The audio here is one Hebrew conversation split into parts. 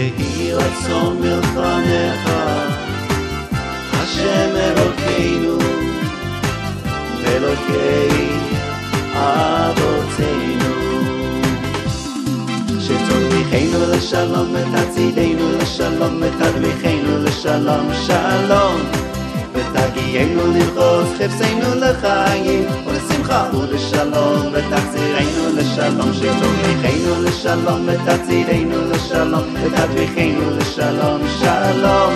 יהי רצון מלפניך, השם אלוקינו, ואלוקי אבותינו. שתוליכנו לשלום ותצעידנו לשלום ותדריכנו לשלום שלום ותגיינו לרחוז חפשנו לחיים ולשמחה ולשלום ותחזירנו לשלום שתוליכנו לשלום ותצעידנו לשלום ותדריכנו לשלום שלום.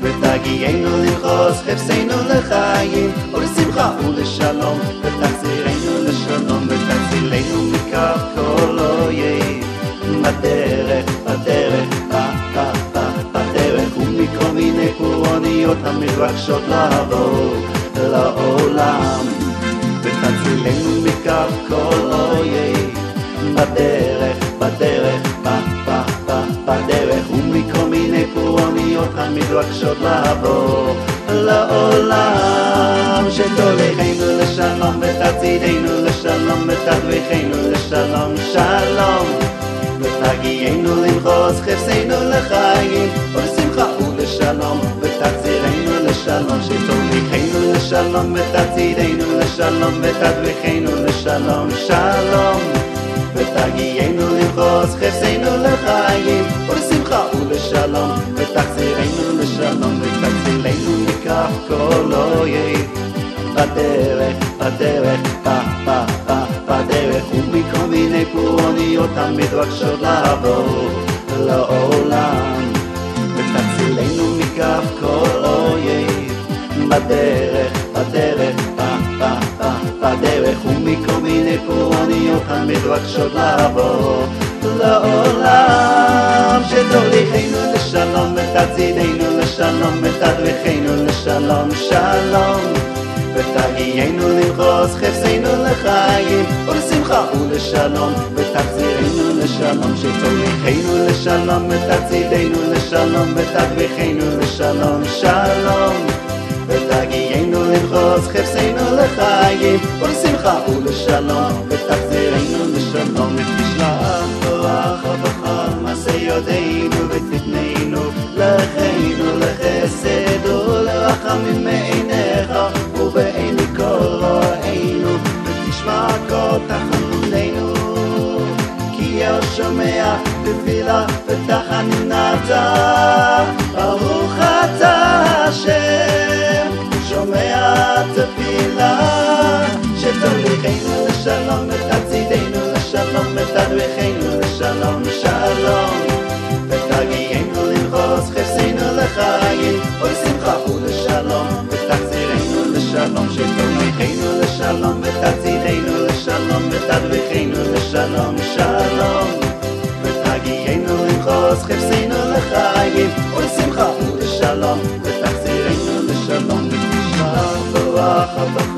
ותגיינו לרחוז חפשנו לחיים ולשמחה ולשלום ותחזירנו לשלום ותצילנו מכף כל אויב. בדרך, בדרך, בדרך ומכל מיני פורעניות המתרגשות לעבור לעולם ותצילנו מכף כל אויב בדרך, בדרך, ב, ב, ב, בדרך ומכל מיני פורעניות המתרגשות לעבור לעולם שתוליכנו לשלום ותצעידנו לשלום ותדריכנו לשלום. שלום. ותגיינו למחוז חפשנו לחיים. ולשמחה ולשלום. ותחזירנו לשלום שתוליכנו לשלום ותצעידנו לשלום ותדריכנו לשלום שלום. ותגיינו למחוז חפשנו לחיים ולשמחה ולשלום ותחזירנו לשלום ותצילנו מכף כל אויב. בדרך, בדרך, בדרך ומכל מיני פורעניות המתרגשות לעבור לעולם. ותצילנו מכף כל אויב. בדרך, בדרך, בדרך ומכל מיני פורעניות המתרגשות לעבור לעולם. שתוליכנו לשלום ותצעידנו לשלום ותדריכנו לשלום שלום. ותגיינו למחוז חפשנו לחיים ולשמחה ולשלום ותחזירנו לשלום. שתוליכנו לשלום ותצעידנו לשלום ותדריכנו לשלום שלום. ותגיינו למחוז חפשנו לחיים ולשמחה ולשלום ותחזירנו לשלום ותשלח תורך בכל מעשה ידינו ותתננו לכינו לחסד ולרחמים מעיניך ובעיני כל רואינו ותשמע כל תחנוננו. כי השומע תפילה ותחנונתה ברוך אתה שתוליכנו לשלום ותצעידנו לשלום ותדריכנו לשלום שלום. ותגיינו למחוז חפשנו לחיים. ולשמחה ולשלום ותחזירנו לשלום שתוליכנו לשלום ותצעידנו לשלום ותדריכנו לשלום שלום. ותגיינו למחוז חפשנו לחיים. ולשמחה ולשלום ותחזירנו לשלום. ותשלח ברוח בכל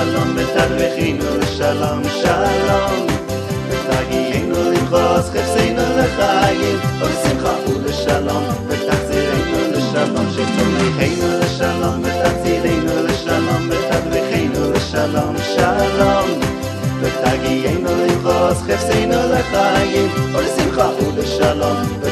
שלום בתרבחינו שלום שלום. בחגיינו לבחוס חפסינו לחיים. אוי שמחה ולשלום בתחזירינו לשלום שצומחינו לשלום בתחזירינו לשלום בתרבחינו לשלום שלום. בחגיינו לבחוס חפסינו לחיים. אוי שמחה ולשלום בתחזירינו לשלום